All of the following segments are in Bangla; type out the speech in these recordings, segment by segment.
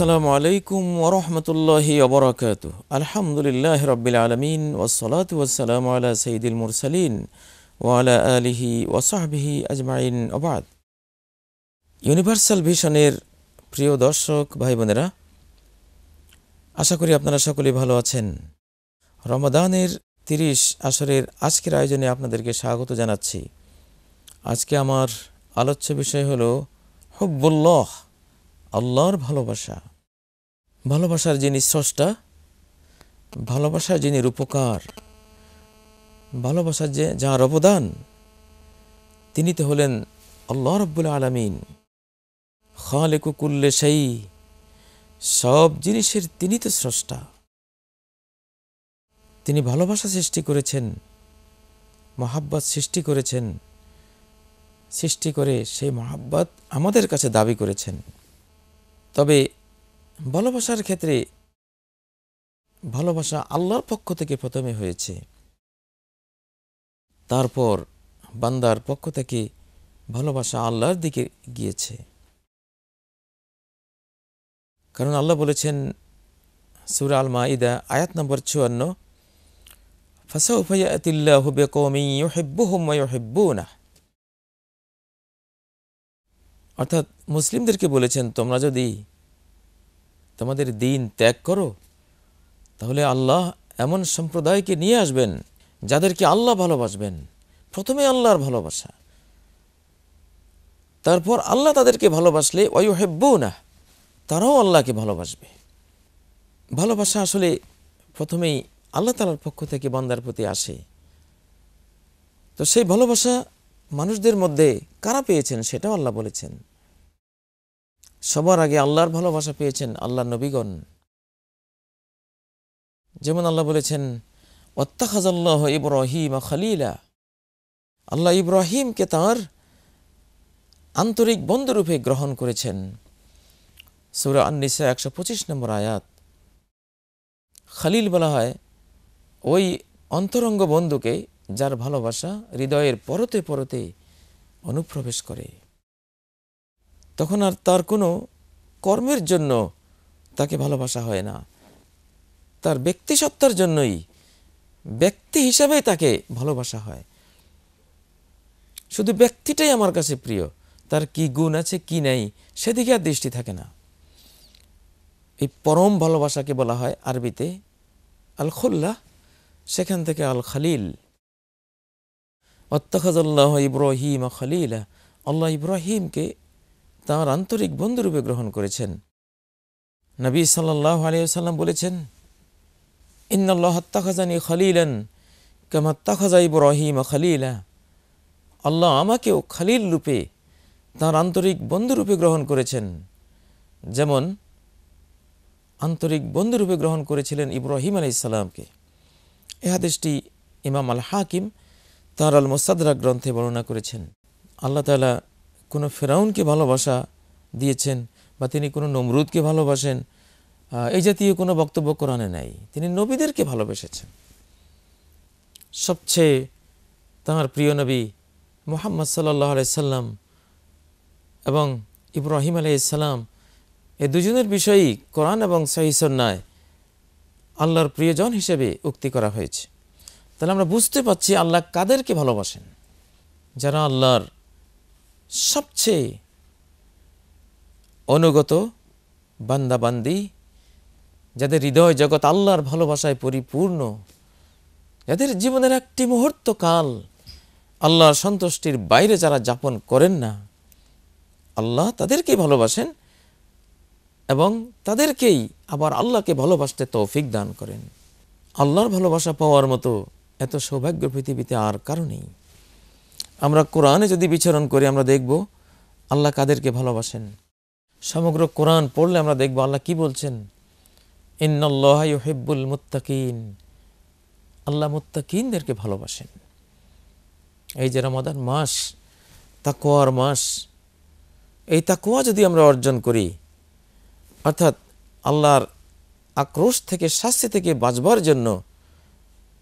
আসসালামু আলাইকুম ওরহমতুল্লাহি ওবরাকাত আলহামদুলিল্লাহ রবিল আলমিন ওসলাত ওসালাম আলা সঈদুল মুরসালিন ওয়ালা আলিহি ওসাহবিহি আজমাইন। ওবাদ ইউনিভার্সাল ভিশনের প্রিয় দর্শক ভাই বোনেরা আশা করি আপনারা সকলেই ভালো আছেন। রমাদানের তিরিশ আসরের আজকের আয়োজনে আপনাদেরকে স্বাগত জানাচ্ছি। আজকে আমার আলোচ্য বিষয় হলো হব্বুল্লাহ, আল্লাহর ভালোবাসা। ভালোবাসার যিনি স্রষ্টা, ভালোবাসার যিনি রূপকার, ভালোবাসার যে যার অবদান, তিনি তো হলেন আল্লাহ রব্বুল আলমিন। খালেকুকুল্লে সেই সব জিনিসের তিনি তো স্রষ্টা। তিনি ভালোবাসা সৃষ্টি করেছেন, মহাব্বাত সৃষ্টি করেছেন, সৃষ্টি করে সেই মহাব্বাত আমাদের কাছে দাবি করেছেন। তবে ভালোবাসার ক্ষেত্রে ভালোবাসা আল্লাহর পক্ষ থেকে প্রথমে হয়েছে। তারপর বান্দার পক্ষ থেকে ভালোবাসা আল্লাহর দিকে গিয়েছে। কারণ আল্লাহ বলেছেন সুরা আল মাইদা আয়াত নম্বর চুয়ান্ন অর্থাৎ মুসলিমদেরকে বলেছেন, তোমরা যদি তোমাদের দিন ত্যাগ করো, তাহলে আল্লাহ এমন সম্প্রদায়কে নিয়ে আসবেন যাদেরকে আল্লাহ ভালোবাসবেন। প্রথমে আল্লাহর ভালোবাসা। তারপর আল্লাহ তাদেরকে ভালোবাসলে ওয়ু হেব্বু না তারাও আল্লাহকে ভালোবাসবে। ভালোবাসা আসলে প্রথমেই আল্লাহ তালার পক্ষ থেকে বান্দার প্রতি আসে। তো সেই ভালোবাসা মানুষদের মধ্যে কারা পেয়েছেন সেটাও আল্লাহ বলেছেন। সবার আগে আল্লাহর ভালোবাসা পেয়েছেন আল্লাহ নবীগণ। যেমন আল্লাহ বলেছেন অত্তাখাজাল্লাহ ইব্রাহিম খালিলা। আল্লাহ ইব্রাহিমকে তার আন্তরিক বন্ধুরূপে গ্রহণ করেছেন। সুরা আন্নিসা একশো পঁচিশ নম্বর আয়াত। খালিল বলা হয়, ওই অন্তরঙ্গ বন্ধুকে যার ভালোবাসা হৃদয়ের পরতে পরতে অনুপ্রবেশ করে। তখন আর তার কোনো কর্মের জন্য তাকে ভালোবাসা হয় না। তার ব্যক্তিসত্তার জন্যই ব্যক্তি হিসাবে তাকে ভালোবাসা হয়। শুধু ব্যক্তিটাই আমার কাছে প্রিয়, তার কি গুণ আছে, কি নেই, সেদিকে আর দৃষ্টি থাকে না। এই পরম ভালোবাসাকে বলা হয় আরবিতে আল খুল্লাহ সেখান থেকে আল খালিল অত্তাখাজাল্লাহ ইব্রাহিম খালিল, আল্লাহ ইব্রাহিমকে তাঁর আন্তরিক বন্ধুরূপে গ্রহণ করেছেন। নবী সাল্লাহ আলিয়াল্লাম বলেছেন ইন্নআল্লাহ হত্তাখাজানি খালিলেন কেমাত্তাখাজা ইব্রাহিম খালিলা। আল্লাহ আমাকেও খালিল রূপে তাঁর আন্তরিক বন্ধুরূপে গ্রহণ করেছেন। যেমন, আন্তরিক বন্ধুরূপে গ্রহণ করেছিলেন ইব্রাহিম আলি ইসাল্লামকে এ ইমাম আল হাকিম তাঁর আল মোসাদরা গ্রন্থে বর্ণনা করেছেন। আল্লাহ তালা কোনো ফেরাউনকে ভালোবাসা দিয়েছেন বা তিনি কোনো নমরুদকে ভালোবাসেন এই জাতীয় কোনো বক্তব্য কোরআনে নাই। তিনি নবীদেরকে ভালোবেসেছেন। সবচেয়ে তাঁর প্রিয় নবী মোহাম্মদ সাল্লাহ আলাইসাল্লাম এবং ইব্রাহিম আলাইসাল্লাম এ দুজনের বিষয়েই কোরআন এবং সহিসন্যায় আল্লাহর প্রিয়জন হিসেবে উক্তি করা হয়েছে। তাহলে আমরা বুঝতে পারছি আল্লাহ কাদেরকে ভালোবাসেন? যারা আল্লাহর সবচেয়ে অনুগত বান্দাবান্দি, যাদের হৃদয় জগৎ আল্লাহর ভালোবাসায় পরিপূর্ণ, যাদের জীবনের একটি মুহূর্ত কাল আল্লাহর সন্তুষ্টির বাইরে যারা যাপন করেন না, আল্লাহ তাদেরকেই ভালোবাসেন এবং তাদেরকেই আবার আল্লাহকে ভালোবাসতে তৌফিক দান করেন। আল্লাহর ভালোবাসা পাওয়ার মতো এত সৌভাগ্য পৃথিবীতে আর কারণেই আমরা কোরআনে যদি বিচরণ করি, আমরা দেখব আল্লাহ কাদেরকে ভালোবাসেন। সমগ্র কোরআন পড়লে আমরা দেখব আল্লাহ কি বলছেন? ইন্নআল্লাহিবুল মুত্তাকিন। আল্লাহ মুত্তাকিনদেরকে ভালোবাসেন। এই যে রমাদান মাস তাকোয়ার মাস, এই তাকোয়া যদি আমরা অর্জন করি, অর্থাৎ আল্লাহর আক্রোশ থেকে, শাস্তি থেকে বাঁচবার জন্য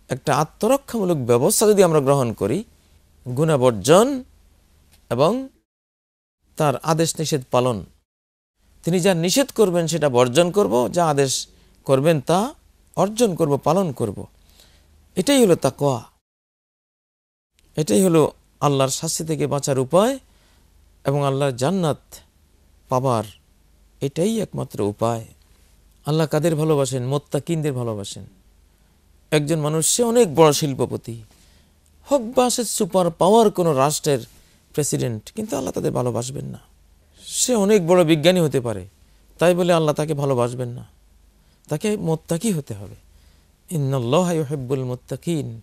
একটা আত্মরক্ষামূলক ব্যবস্থা যদি আমরা গ্রহণ করি গুণাবর্জন এবং তার আদেশ নিষেধ পালন। তিনি যা নিষেধ করবেন সেটা বর্জন করব, যা আদেশ করবেন তা অর্জন করব, পালন করব। এটাই হলো তা তাকোয়া এটাই হলো আল্লাহর শাস্তি থেকে বাঁচার উপায় এবং আল্লাহর জান্নাত পাবার এটাই একমাত্র উপায়। আল্লাহ কাদের ভালোবাসেন? মোত্তাকিনদের ভালোবাসেন। একজন মানুষ সে অনেক বড় শিল্পপতি। সে সুপার পাওয়ার কোনো রাষ্ট্রের প্রেসিডেন্ট, কিন্তু আল্লাহ তাদের ভালোবাসবেন না। সে অনেক বড় বিজ্ঞানী হতে পারে, তাই বলে আল্লাহ তাকে ভালোবাসবেন না। তাকে মোত্তাকি হতে হবে। ইন্নআল্লাহ ইউহিব্বুল মুত্তাকিন।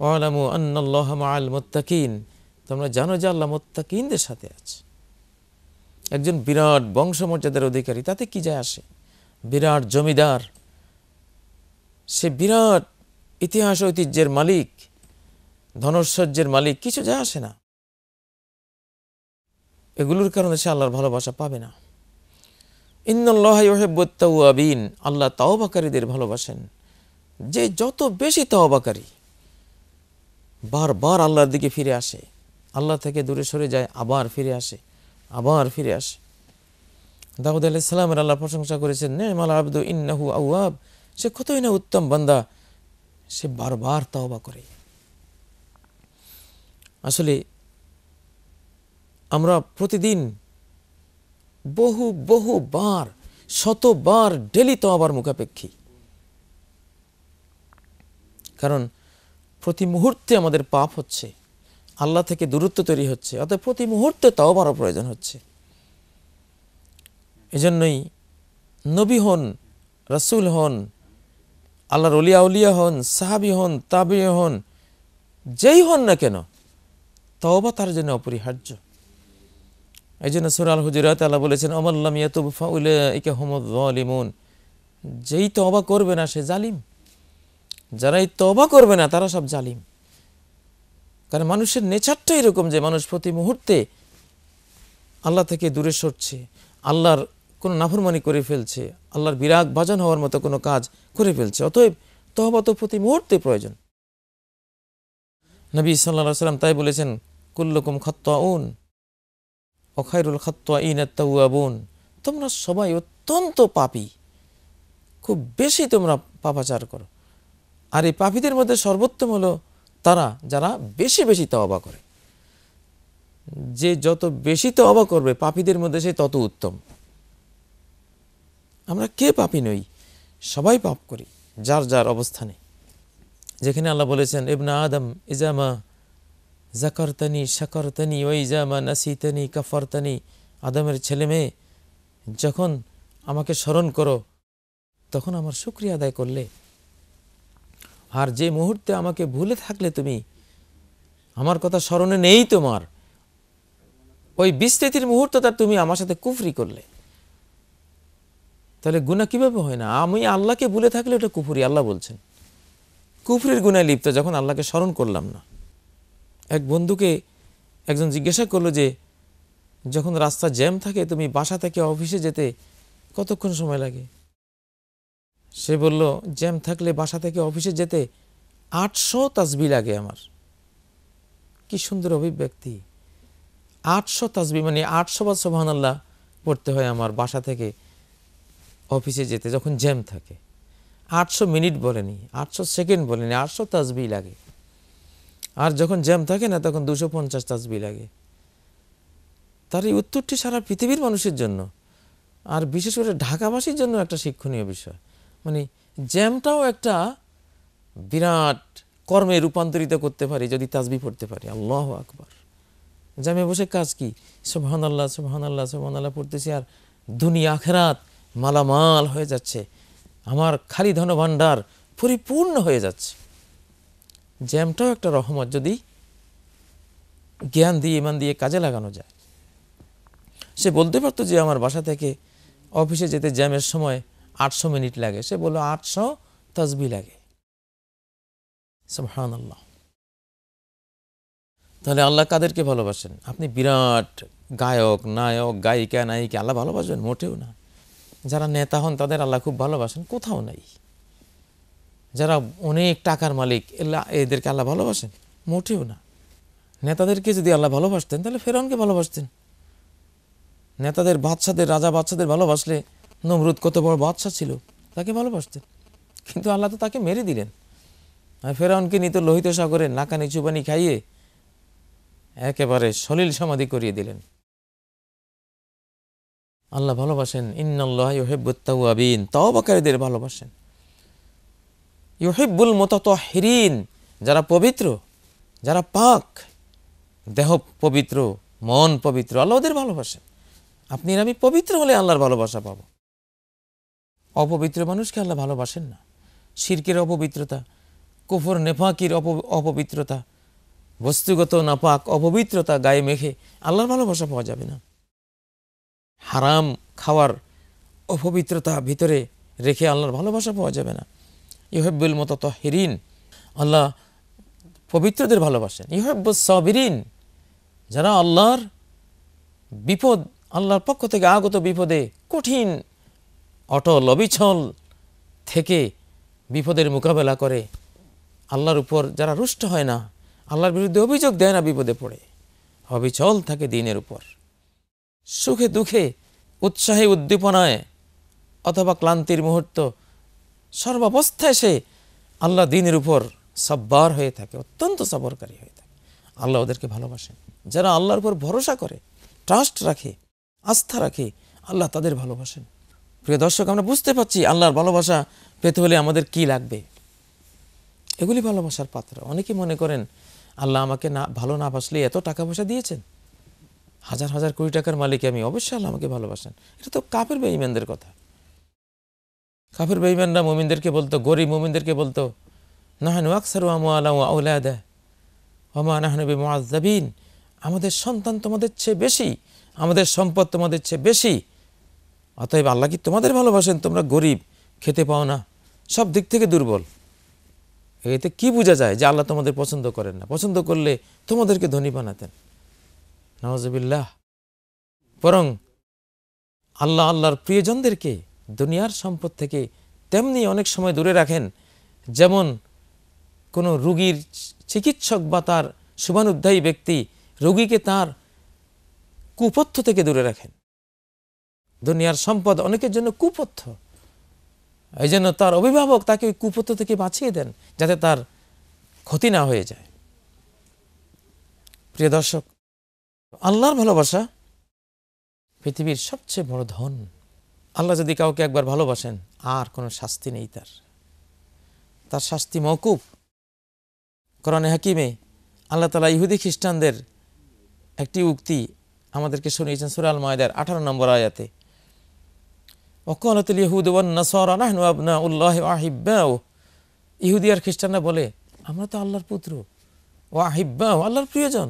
ওয়ালামু আন্নাল্লাহ মাআল মুত্তাকিন। তোমরা জানো যে আল্লাহ মোত্তাকিনদের সাথে আছে। একজন বিরাট বংশমর্যাদার অধিকারী, তাতে কি যায় আসে? বিরাট জমিদার। সে বিরাট ইতিহাস ঐতিহ্যের মালিক। ধনৈশ্বর্যের মালিক, কিছু যায় আসে না। এগুলোর কারণে সে আল্লাহর ভালোবাসা পাবে না। ইন্নআল্লাহিবুত্তাউবিন আল্লাহ তাওবাকারীদের ভালোবাসেন। যে যত বেশি তাওবাকারী, বারবার আল্লাহর দিকে ফিরে আসে। আল্লাহ থেকে দূরে সরে যায়, আবার ফিরে আসে, আবার ফিরে আসে। দাউদ আলাইসালামের আল্লাহ প্রশংসা করেছেন, নেমাল আব্দু ইন্নাহু আউয়াব সে কতই না উত্তম বান্দা, সে বারবার তাওবা করে। আসলে আমরা প্রতিদিন বহু বহু বার, শতবার ডেলি তো আবার মুখাপেক্ষী। কারণ প্রতি মুহূর্তে আমাদের পাপ হচ্ছে, আল্লাহ থেকে দূরত্ব তৈরি হচ্ছে অর্থাৎ প্রতি মুহূর্তে তাও বারো প্রয়োজন হচ্ছে। এজন্যই নবী হন, রাসুল হন, আল্লাহর অলিয়া উলিয়া হন, সাহাবি হন তাবি হন, যেই হন না কেন তওবা তার জন্য অপরিহার্য। এই জন্য সুরাল হুজুরাত আল্লাহ বলেছেন অমল্লাম ইয়াতুবফা উলাইকা হুমুয যালিমুন। যেই তওবা করবে না সে জালিম। যারা এই তওবা করবে না, তারা সব জালিম। কারণ মানুষের নেচারটা এরকম যে মানুষ প্রতি মুহূর্তে আল্লাহ থেকে দূরে সরছে, আল্লাহর কোনো নাফরমানি করে ফেলছে, আল্লাহর বিরাগ বাজান হওয়ার মতো কোনো কাজ করে ফেলছে। অতএব তহবা তো প্রতি মুহূর্তে প্রয়োজন। নবী সাল্লা সাল্লাম তাই বলেছেন কুল্লকুম খত্তাউন অখাইরুল খত্তা ইন তাউয়াবুন তোমরা সবাই অত্যন্ত পাপি। খুব বেশি তোমরা পাপাচার করো। আর এই পাপীদের মধ্যে সর্বোত্তম হলো তারা, যারা বেশি বেশি তওবা করে। যে যত বেশি তওবা করবে পাপীদের মধ্যে সে তত উত্তম। আমরা কে পাপি নই, সবাই পাপ করি, যার যার অবস্থানে। যেখানে আল্লাহ বলেছেন, ইবনা আদম ইজামা জাকারতানি ওই ইজামা নাসিতানি কাফরতানি আদমের ছেলে মেয়ে, যখন আমাকে স্মরণ করো, তখন আমার শুক্রিয়া আদায় করলে। আর যে মুহূর্তে আমাকে ভুলে থাকলে তুমি, আমার কথা স্মরণে নেই তোমার। ওই বিস্তৃতির মুহূর্তটা তুমি আমার সাথে কুফরি করলে। তাহলে গুণা কীভাবে হয় না? আমি আল্লাহকে ভুলে থাকলে ওটা কুফুরি, আল্লাহ বলছেন। কুফরির গুণায় লিপ্ত, যখন আল্লাহকে স্মরণ করলাম না। এক বন্ধুকে একজন জিজ্ঞাসা করল যে, যখন রাস্তা জ্যাম থাকে, তুমি বাসা থেকে অফিসে যেতে কতক্ষণ সময় লাগে? সে বলল, জ্যাম থাকলে বাসা থেকে অফিসে যেতে আটশো তাসবি লাগে আমার। কি সুন্দর অভিব্যক্তি। আটশো তাসবি মানে আটশো বা সোহান আল্লাহ পড়তে হয় আমার বাসা থেকে অফিসে যেতে, যখন জ্যাম থাকে। আটশো মিনিট বলেনি, আটশো সেকেন্ড বলেনি, আটশো তাসবি লাগে। আর যখন জ্যাম থাকে না, তখন দুশো পঞ্চাশ তাসবি লাগে। তার এই উত্তরটি সারা পৃথিবীর মানুষের জন্য। আর বিশেষ করে ঢাকাবাসীর জন্য একটা শিক্ষণীয় বিষয়। মানে জ্যামটাও একটা বিরাট কর্মে রূপান্তরিত করতে পারি যদি তাজবি পড়তে পারি। আল্লাহ আকবার। জ্যামে বসে কাজ কি? সোহান আল্লাহ সোহান আল্লাহ সোহান আল্লাহ পড়তেছি আর দুনিয়া আখেরাত মালামাল হয়ে যাচ্ছে। আমার খালি ধনভাণ্ডার পরিপূর্ণ হয়ে যাচ্ছে। জ্যামটাও একটা রহমত যদি জ্ঞান দিয়ে, ইমান দিয়ে কাজে লাগানো যায়। সে বলতে পারতো যে আমার বাসা থেকে অফিসে যেতে জ্যামের সময় আটশো মিনিট লাগে। সে বলল, আটশো তসবি লাগে। তাহলে আল্লাহ কাদেরকে ভালোবাসেন? আপনি বিরাট গায়ক, নায়ক, গায়িকা, নায়িকা, আল্লাহ ভালোবাসবেন? মোটেও না। যারা নেতা হন, তাদের আল্লাহ খুব ভালোবাসেন। কোথাও নাই। যারা অনেক টাকার মালিক এদেরকে আল্লাহ ভালোবাসেন? মোটেও না। নেতাদেরকে যদি আল্লাহ ভালোবাসতেন, তাহলে ফেরাউনকে ভালোবাসতেন। নেতাদের বাচ্চাদের রাজা বাচ্চাদের ভালোবাসলে নমরুদ কত বড় বাদশা ছিল, তাকে ভালোবাসতেন। কিন্তু আল্লাহ তো তাকে মেরে দিলেন। আর ফেরাউনকে নিত লোহিত সাগরে নাকানি চুবানি খাইয়ে একেবারে সলিল সমাধি করিয়ে দিলেন। আল্লাহ ভালোবাসেন, ইন্নাল্লাহ ইউহিব্বুত্তাওয়াবিন তওবাকারীদের ভালোবাসেন। ইউহিব্বুল মুতাতাহহিরিন যারা পবিত্র, যারা পাক, দেহ পবিত্র, মন পবিত্র, আল্লাহ ওদের ভালোবাসেন। আপনি আমি পবিত্র হলে আল্লাহর ভালোবাসা পাব। অপবিত্র মানুষকে আল্লাহ ভালোবাসেন না। শিরকের অপবিত্রতা, কুফর, নেফাকির অপ, অপবিত্রতা, বস্তুগত নাপাক, অপবিত্রতা গায়ে মেখে আল্লাহর ভালোবাসা পাওয়া যাবে না। হারাম খাওয়ার অপবিত্রতা ভিতরে রেখে আল্লাহর ভালোবাসা পাওয়া যাবে না। ইহেব্বুল মতো তো হেরিন আল্লাহ পবিত্রদের ভালোবাসেন। ইহেব্বুল সবিরিন, যারা আল্লাহর বিপদ, আল্লাহর পক্ষ থেকে আগত বিপদে কঠিন, অটল অবিছল থেকে বিপদের মোকাবেলা করে, আল্লাহর উপর যারা রুষ্ট হয় না, আল্লাহর বিরুদ্ধে অভিযোগ দেয় না বিপদে পড়ে, অবিচল থাকে দিনের উপর। সুখে দুঃখে, উৎসাহে উদ্দীপনায়, অথবা ক্লান্তির মুহূর্ত সর্বাবস্থায় সে আল্লাহ দিনের উপর সব্বার হয়ে থাকে, অত্যন্ত সবরকারী হয়ে থাকে। আল্লাহ ওদেরকে ভালোবাসেন যারা আল্লাহর উপর ভরসা করে ট্রাস্ট রাখে, আস্থা রাখে, আল্লাহ তাদের ভালোবাসেন। প্রিয় দর্শক, আমরা বুঝতে পারছি আল্লাহর ভালোবাসা পেতে হলে আমাদের কি লাগবে। এগুলি ভালোবাসার পাত্র। অনেকে মনে করেন, আল্লাহ আমাকে না, ভালো না বাসলে এত টাকা পয়সা দিয়েছেন। হাজার হাজার কোটি টাকার মালিক আমি, অবশ্যই আল্লাহ আমাকে ভালোবাসেন। এটা তো কাপের বেঈমানদের কথা। কাফের বেঈমানরা মোমিনদেরকে বলতো, গরিব মোমিনদেরকে বলতো, নাহানু আকসার আউলাদা ওমা নাহানবী মোয়াজ্জাবিন আমাদের সন্তান তোমাদের চেয়ে বেশি, আমাদের সম্পদ তোমাদের চেয়ে বেশি, অতএব আল্লাহ কি তোমাদের ভালোবাসেন? তোমরা গরিব, খেতে পাও না, সব দিক থেকে দুর্বল। এতে কি বোঝা যায় যে আল্লাহ তোমাদের পছন্দ করেন না? পছন্দ করলে তোমাদেরকে ধনী বানাতেন। নওয়াজবিল্লাহ বরং আল্লাহ আল্লাহর প্রিয়জনদেরকে দুনিয়ার সম্পদ থেকে তেমনি অনেক সময় দূরে রাখেন। যেমন কোনো রুগীর চিকিৎসক বা তার শুভানুধ্যায়ী ব্যক্তি রোগীকে তার কুপথ্য থেকে দূরে রাখেন। দুনিয়ার সম্পদ অনেকের জন্য কুপথ্য। এই জন্য তার অভিভাবক তাকে ওই কুপথ্য থেকে বাঁচিয়ে দেন যাতে তার ক্ষতি না হয়ে যায়। প্রিয় দর্শক, আল্লাহর ভালোবাসা পৃথিবীর সবচেয়ে বড় ধন। আল্লাহ যদি কাউকে একবার ভালোবাসেন, আর কোনো শাস্তি নেই তার। তার শাস্তি মৌকুফ কোরআনে হাকিমে আল্লাহ তালা ইহুদি খ্রিস্টানদের একটি উক্তি আমাদেরকে শুনিয়েছেন সুরাল মায়দার আঠারো নম্বর আয়াতে। অকলাতুল ইহুদ উল্লাহ ইহুদি আর খ্রিস্টানরা বলে, আমরা তো আল্লাহর পুত্র ও আহিব্বাও আল্লাহর প্রিয়জন।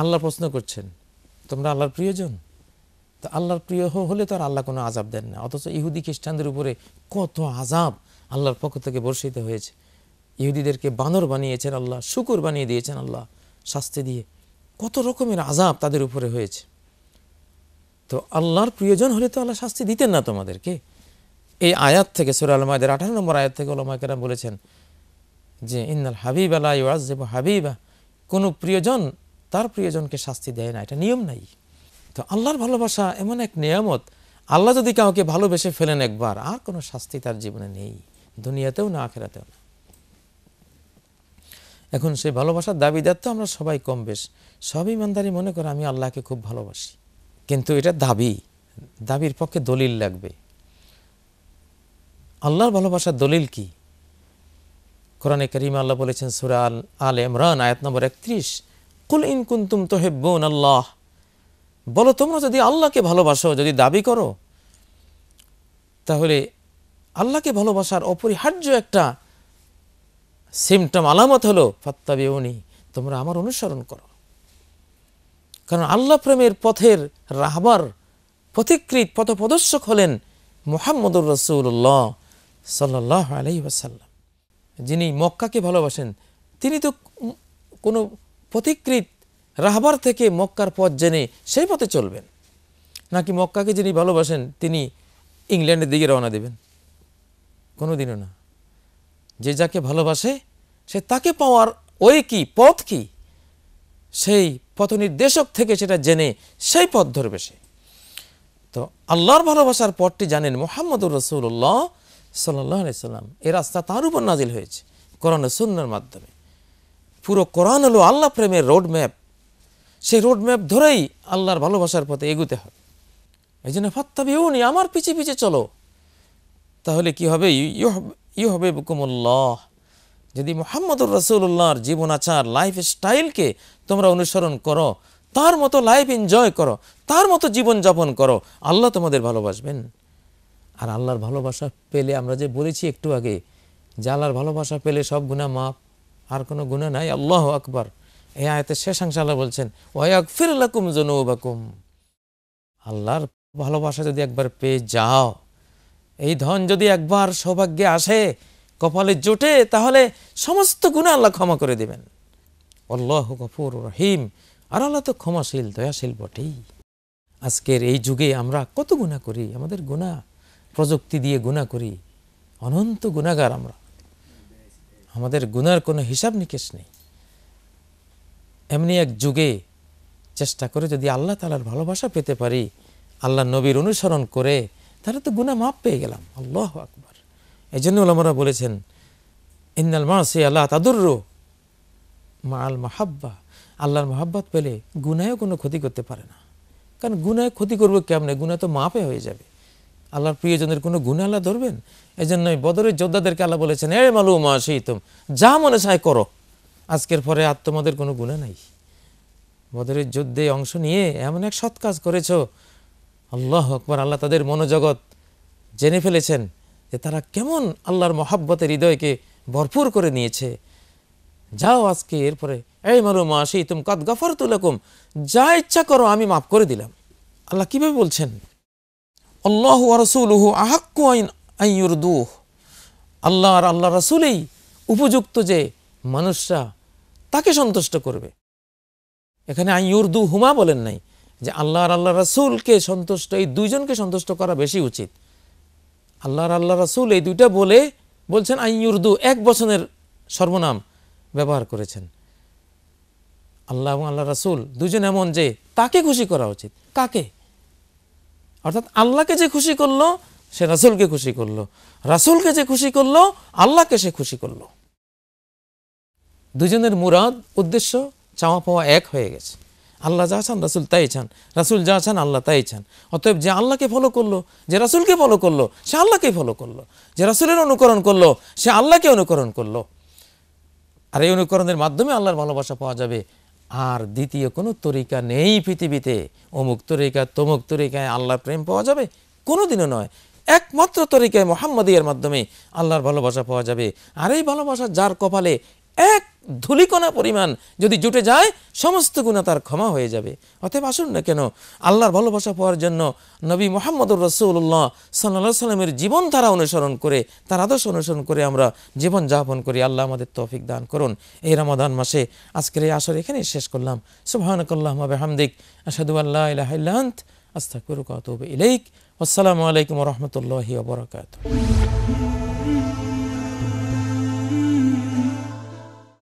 আল্লাহ প্রশ্ন করছেন, তোমরা আল্লাহর প্রিয়জন? তো আল্লাহর প্রিয় হলে তো আর আল্লাহ কোনো আজাব দেন না। অথচ ইহুদি খ্রিস্টানদের উপরে কত আজাব আল্লাহর পক্ষ থেকে বর্ষিত হয়েছে। ইহুদিদেরকে বানর বানিয়েছেন আল্লাহ, শুকুর বানিয়ে দিয়েছেন আল্লাহ, শাস্তি দিয়ে। কত রকমের আজাব তাদের উপরে হয়েছে। তো আল্লাহর প্রিয়জন হলে তো আল্লাহ শাস্তি দিতেন না তোমাদেরকে। এই আয়াত থেকে সুর আলমায়দের আঠারো নম্বর আয়াত থেকে ওলামাকেরা বলেছেন যে, ইন্নাল হাবিব আল্লাহ ইউআজেব হাবিবা। কোনো প্রিয়জন তার প্রিয়জনকে শাস্তি দেয় না, এটা নিয়ম নাই। তো আল্লাহর ভালোবাসা এমন এক নিয়ামত, আল্লাহ যদি কাউকে ভালোবেসে ফেলেন একবার, আর কোনো শাস্তি তার জীবনে নেই, দুনিয়াতেও না, আখেরাতেও না। এখন সেই ভালোবাসার দাবিদার তো আমরা সবাই কম বেশ। সব ইমানদারি মনে করে আমি আল্লাহকে খুব ভালোবাসি। কিন্তু এটা দাবি, দাবির পক্ষে দলিল লাগবে। আল্লাহর ভালোবাসার দলিল কি? কোরআনে করিম আল্লাহ বলেছেন, সুরা আল আল ইমরান আয়াত নম্বর একত্রিশ, কুল ইন কুন্তুম তোহেব্বন আল্লাহ বলো তোমরা যদি আল্লাহকে ভালোবাসো, যদি দাবি করো, তাহলে আল্লাহকে ভালোবাসার অপরিহার্য একটা সিমটম আলামত হলো, ফাত্তাবিউনি, তোমরা আমার অনুসরণ করো। কারণ আল্লাহ প্রেমের পথের রাহবার পথিকৃত পথপ্রদর্শক হলেন মোহাম্মদুর রসুল্লাহ সাল্লাহ আলহি যিনি মক্কাকে ভালোবাসেন, তিনি তো কোনো পথিকৃত রাহবার থেকে মক্কার পথ জেনে সেই পথে চলবেন। নাকি মক্কাকে যিনি ভালোবাসেন, তিনি ইংল্যান্ডের দিকে রওনা দেবেন? কোনো দিনও না। যে যাকে ভালোবাসে, সে তাকে পাওয়ার ওই কি, পথ কি? সেই পথ নির্দেশক থেকে সেটা জেনে সেই পথ ধরবে সে। তো আল্লাহর ভালোবাসার পথটি জানেন মোহাম্মদুর রসুল্লাহ সাল্লাহ সাল্লাম। এ রাস্তা তার উপর নাজিল হয়েছে, কোরআন সুন্নার মাধ্যমে। পুরো কোরআন হলো আল্লাহ প্রেমের রোড ম্যাপ সেই রোড ম্যাপ ধরেই আল্লাহর ভালোবাসার পথে এগুতে হবে এই জন্য ফাত্তাবিউনি, আমার পিছে পিছে চলো। তাহলে কি হবে? ইউ হবে বুকুমুল্লাহ যদি মোহাম্মদুর রসুল্লাহর জীবন আচার লাইফ স্টাইলকে তোমরা অনুসরণ করো, তার মতো লাইফ এনজয় করো, তার মতো জীবন যাপন করো, আল্লাহ তোমাদের ভালোবাসবেন। আর আল্লাহর ভালোবাসা পেলে আমরা যে বলেছি একটু আগে, যে আল্লাহর ভালোবাসা পেলে সব গুণা মাপ আর কোনো গুণা নাই, আল্লাহ আকবার। এই আয়তের শেষাংশ আল্লাহ বলছেন ওয়াক ফিরলাকুম জনুবাকুম আল্লাহর ভালোবাসা যদি একবার পেয়ে যাও, এই ধন যদি একবার সৌভাগ্যে আসে, কপালে জোটে, তাহলে সমস্ত গুণা আল্লাহ ক্ষমা করে দেবেন। আল্লাহ গফুর রহিম। আর আল্লাহ তো ক্ষমাশীল, দয়াশীল বটেই। আজকের এই যুগে আমরা কত গুণা করি, আমাদের গুণা প্রযুক্তি দিয়ে গুণা করি, অনন্ত গুণাগার আমরা। আমাদের গুনার কোনো হিসাব নিকেশ নেই। এমনি এক যুগে চেষ্টা করে যদি আল্লাহ তালার ভালোবাসা পেতে পারি, আল্লাহ নবীর অনুসরণ করে, তাহলে তো গুণা মাপ পেয়ে গেলাম। আল্লাহ আকবার। এই জন্য ওলামরা বলেছেন, ইন্নাল মাসি আল্লাহ তাদুর্র মা আল মাহাব্বা। আল্লাহর মাহাব্বাত পেলে গুনায়ও কোনো ক্ষতি করতে পারে না। কারণ গুনায় ক্ষতি করব কেমনে? গুণা তো মাপে হয়ে যাবে। আল্লাহর প্রিয়জনের কোনো গুণা আল্লাহ ধরবেন? এই জন্যই বদরের যোদ্ধাদেরকে আল্লাহ বলেছেন, এ মালু মা তুম যা মনে চায় করো। আজকের পরে আর তোমাদের কোনো গুণা নাই। বদরের যুদ্ধে অংশ নিয়ে এমন এক সৎ কাজ করেছ। আল্লাহ আকবর, আল্লাহ তাদের মনোজগৎ জেনে ফেলেছেন যে তারা কেমন আল্লাহর মহাব্বতের হৃদয়কে ভরপুর করে নিয়েছে। যাও আজকে এরপরে এই মালু মা সেই তুম কদ গফর তুলাকুম যা ইচ্ছা করো আমি মাফ করে দিলাম। আল্লাহ কীভাবে বলছেন? আল্লাহ রসুলহু আহাক্কু আইন আইয়ুরদুহ আল্লাহ আর আল্লাহ রসুলেই উপযুক্ত যে মানুষরা তাকে সন্তুষ্ট করবে। এখানে আইয়ুরদু হুমা বলেন নাই যে আল্লাহ আল্লাহ রসুলকে সন্তুষ্ট, এই দুইজনকে সন্তুষ্ট করা বেশি উচিত। আল্লাহর আল্লাহ রসুল এই দুইটা বলে বলছেন আইয়ুরদু এক বছরের সর্বনাম ব্যবহার করেছেন। আল্লাহ এবং আল্লাহ রসুল দুজন এমন যে তাকে খুশি করা উচিত। কাকে? অর্থাৎ আল্লাহকে যে খুশি করল, সে রাসুলকে খুশি করল। রাসুলকে যে খুশি করল, আল্লাহকে সে খুশি করল। দুজনের মুরাদ, উদ্দেশ্য চাওয়া পাওয়া এক হয়ে গেছে। আল্লাহ যা চান রাসুল তাই চান। রাসুল যা চান আল্লাহ তাই চান। অতএব যে আল্লাহকে ফলো করল, যে রাসুলকে ফলো করল, সে আল্লাহকে ফলো করল। যে রাসুলের অনুকরণ করল, সে আল্লাহকে অনুকরণ করল। আর এই অনুকরণের মাধ্যমে আল্লাহর ভালোবাসা পাওয়া যাবে। আর দ্বিতীয় কোনো তরিকা নেই পৃথিবীতে। অমুক তরিকা, তমুক তরিকায় আল্লাহর প্রেম পাওয়া যাবে? কোনো দিনও নয়। একমাত্র তরিকায় মোহাম্মদিয়ার মাধ্যমে আল্লাহর ভালোবাসা পাওয়া যাবে। আর এই ভালোবাসা যার কপালে এক ধুলিকণা পরিমাণ যদি জুটে যায়, সমস্ত গুণা তার ক্ষমা হয়ে যাবে। অতএব আসুন না কেন, আল্লাহর ভালোবাসা পাওয়ার জন্য নবী মোহাম্মদুর রসুল্লাহ সাল্লা সাল্লামের জীবনধারা অনুসরণ করে, তার আদর্শ অনুসরণ করে আমরা জীবন যাপন করি। আল্লাহ আমাদের তৌফিক দান করুন। এই রমাদান মাসে আজকের এই আসর এখানেই শেষ করলাম। সুবাহানকাল্লাহ হামদিক আসাদু আল্লাহ ইলাহিল্লান্ত আস্তাকুরুকাত ইলাইক। আসসালামু আলাইকুম রহমতুল্লাহি ওবরাকাত